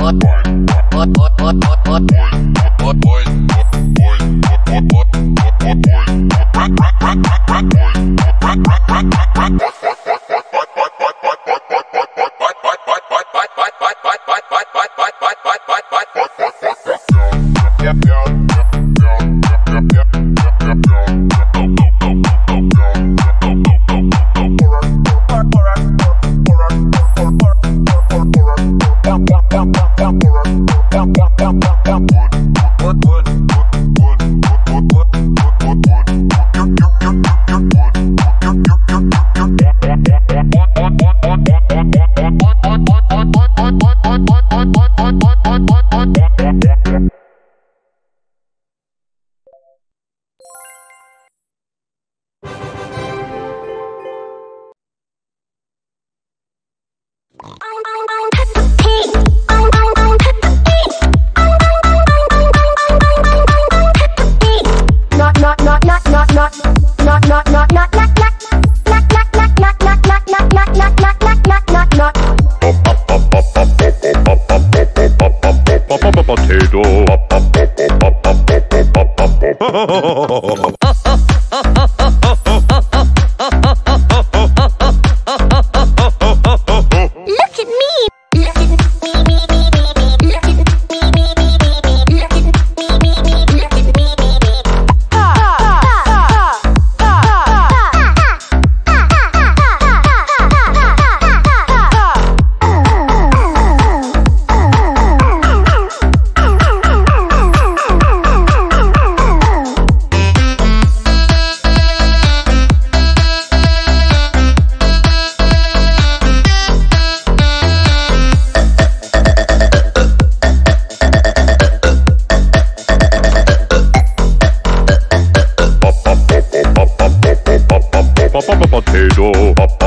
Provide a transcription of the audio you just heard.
What? Potato.